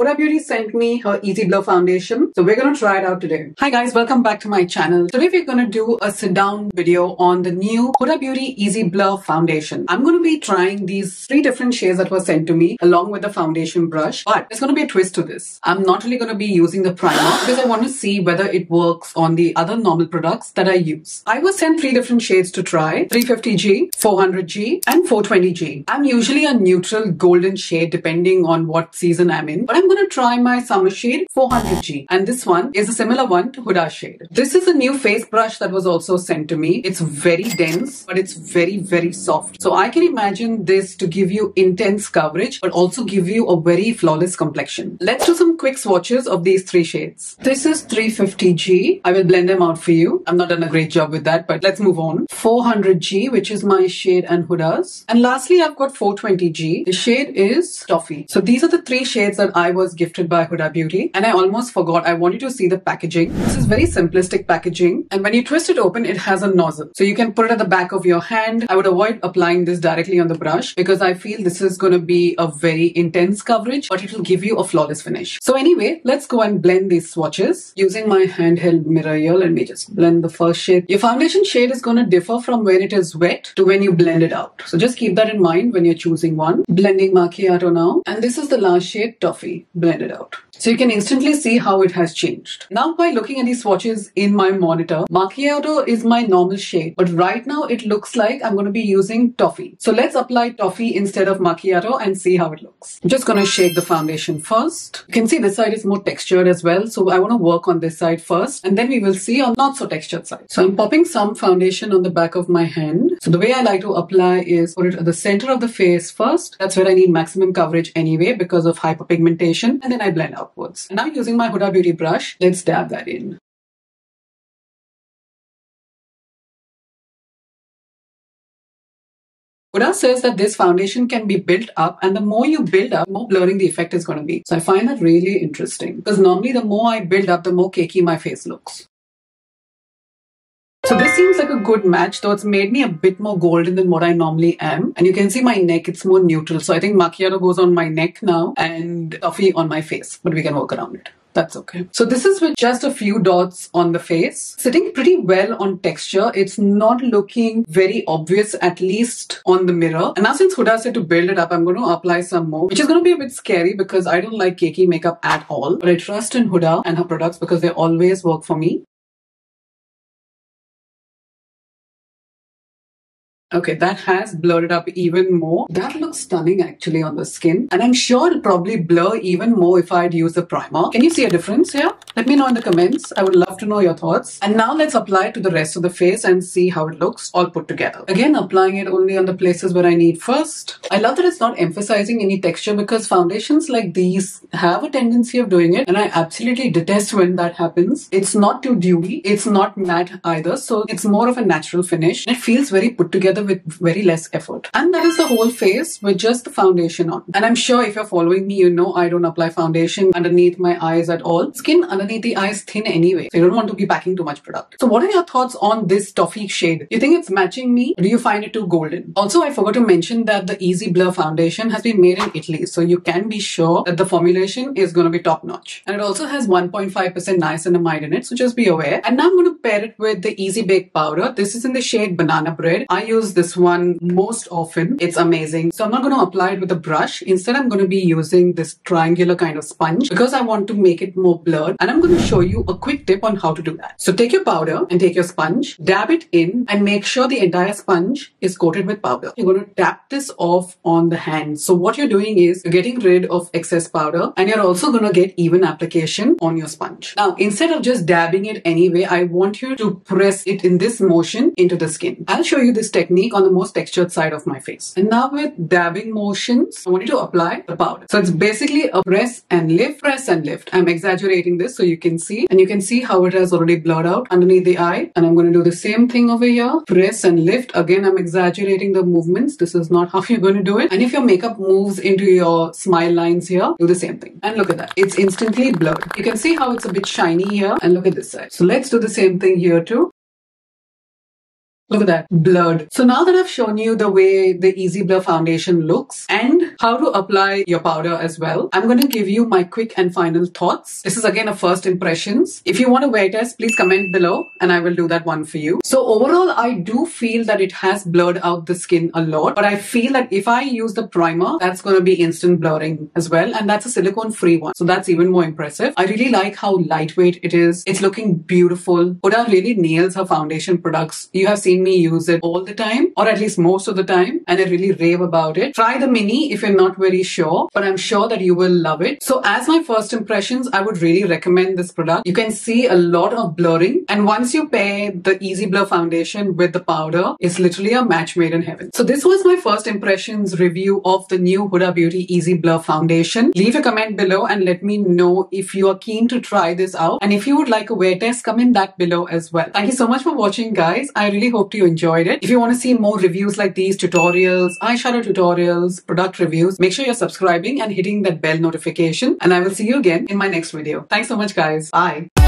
Huda Beauty sent me her Easy Blur foundation. So we're to try it out today. Hi guys, welcome back to my channel. Today we're to do a sit down video on the new Huda Beauty Easy Blur foundation. I'm to be trying these three different shades that were sent to me along with the foundation brush. But there's to be a twist to this. I'm not really to be using the primer because I want to see whether it works on the other normal products that I use. I was sent three different shades to try 350G, 400G and 420G. I'm usually a neutral golden shade depending on what season I'm in. But I'm going to try my summer shade 400G. And this one is a similar one to Huda shade. This is a new face brush that was also sent to me. It's very dense, but it's very, very soft. So I can imagine this to give you intense coverage, but also give you a very flawless complexion. Let's do some quick swatches of these three shades. This is 350G. I will blend them out for you. I'm not done a great job with that, but let's move on. 400G, which is my shade and Huda's. And lastly, I've got 420G. The shade is Toffee. So these are the three shades that I was gifted by Huda Beauty. And I almost forgot, I want you to see the packaging. This is very simplistic packaging. And when you twist it open, it has a nozzle. So you can put it at the back of your hand. I would avoid applying this directly on the brush because I feel this is going to be a very intense coverage, but it will give you a flawless finish. So anyway, let's go and blend these swatches using my handheld mirror here. Let me just blend the first shade. Your foundation shade is going to differ from when it is wet to when you blend it out. So just keep that in mind when you're choosing one. Blending macchiato now. And this is the last shade, Toffee. Blend it out. So you can instantly see how it has changed. Now by looking at these swatches in my monitor, Macchiato is my normal shade, but right now it looks like I'm going to be using Toffee. So let's apply Toffee instead of Macchiato and see how it looks. I'm just going to shake the foundation first. You can see this side is more textured as well. So I want to work on this side first and then we will see on not so textured side. So I'm popping some foundation on the back of my hand. So the way I like to apply is put it at the center of the face first. That's where I need maximum coverage anyway because of hyperpigmentation and then I blend out upwards. And now using my Huda Beauty brush, let's dab that in. Huda says that this foundation can be built up and the more you build up, more blurring the effect is going to be. So I find that really interesting because normally the more I build up, the more cakey my face looks. So this seems like a good match, though it's made me a bit more golden than what I normally am. And you can see my neck, it's more neutral. So I think macchiato goes on my neck now and toffee on my face, but we can work around it. That's okay. So this is with just a few dots on the face. Sitting pretty well on texture. It's not looking very obvious, at least on the mirror. And now since Huda said to build it up, I'm going to apply some more, which is going to be a bit scary because I don't like cakey makeup at all. But I trust in Huda and her products because they always work for me. Okay, that has blurred it up even more. That looks stunning actually on the skin. And I'm sure it'll probably blur even more if I'd use the primer. Can you see a difference here? Let me know in the comments. I would love to know your thoughts. And now let's apply it to the rest of the face and see how it looks all put together. Again, applying it only on the places where I need first. I love that it's not emphasizing any texture because foundations like these have a tendency of doing it. And I absolutely detest when that happens. It's not too dewy. It's not matte either. So it's more of a natural finish. It feels very put together with very less effort. And that is the whole face with just the foundation on. And I'm sure if you're following me, you know I don't apply foundation underneath my eyes at all. Skin underneath the eyes thin anyway. So you don't want to be packing too much product. So what are your thoughts on this toffee shade? You think it's matching me? do you find it too golden? Also, I forgot to mention that the Easy Blur foundation has been made in Italy. So you can be sure that the formulation is going to be top notch. And it also has 1.5% niacinamide in it. So just be aware. And now I'm going to pair it with the Easy Bake powder. This is in the shade Banana Bread. I use use this one most often. It's amazing. So I'm not going to apply it with a brush. Instead, I'm going to be using this triangular kind of sponge because I want to make it more blurred. And I'm going to show you a quick tip on how to do that. So take your powder and take your sponge, dab it in and make sure the entire sponge is coated with powder. You're going to tap this off on the hand. So what you're doing is you're getting rid of excess powder and you're also going to get even application on your sponge. Now, instead of just dabbing it anyway, I want you to press it in this motion into the skin. I'll show you this technique technique on the most textured side of my face. And now with dabbing motions, I want you to apply the powder. So it's basically a press and lift, press and lift. I'm exaggerating this so you can see. And you can see how it has already blurred out underneath the eye. And I'm going to do the same thing over here. Press and lift. Again, I'm exaggerating the movements. This is not how you're going to do it. And if your makeup moves into your smile lines here, do the same thing. And look at that. It's instantly blurred. You can see how it's a bit shiny here. And look at this side. So let's do the same thing here too. Look at that, blurred. So now that I've shown you the way the Easy Blur foundation looks and how to apply your powder as well, I'm going to give you my quick and final thoughts. This is again a first impressions. If you want a wear test, please comment below and I will do that one for you. So overall, I do feel that it has blurred out the skin a lot, but I feel that if I use the primer, that's going to be instant blurring as well. And that's a silicone free one. So that's even more impressive. I really like how lightweight it is. It's looking beautiful. Huda really nails her foundation products. You have seen me use it all the time, or at least most of the time, and I really rave about it. Try the mini if you're not very sure, but I'm sure that you will love it. So as my first impressions, I would really recommend this product. You can see a lot of blurring, and once you pair the Easy Blur foundation with the powder, it's literally a match made in heaven. So this was my first impressions review of the new Huda Beauty Easy Blur foundation. Leave a comment below and let me know if you are keen to try this out. And if you would like a wear test, comment that below as well. Thank you so much for watching guys. I really hope you enjoyed it. If you want to see more reviews like these, tutorials, eyeshadow tutorials, product reviews, make sure you're subscribing and hitting that bell notification. And I will see you again in my next video. Thanks so much guys. Bye.